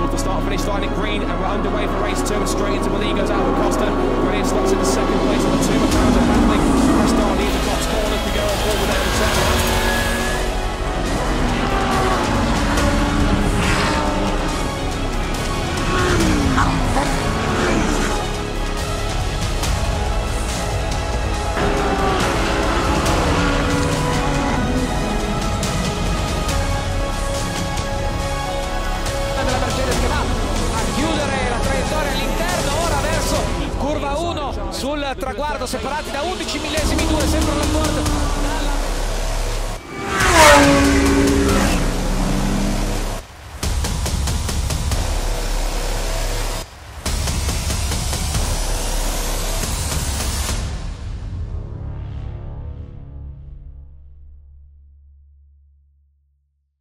towards the start finish line in green and we're underway for race two straight into Maligo's out of Costa. Sul traguardo separati da 11 millesimi 2 sempre la Ford